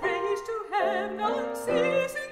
praise to heaven unceasing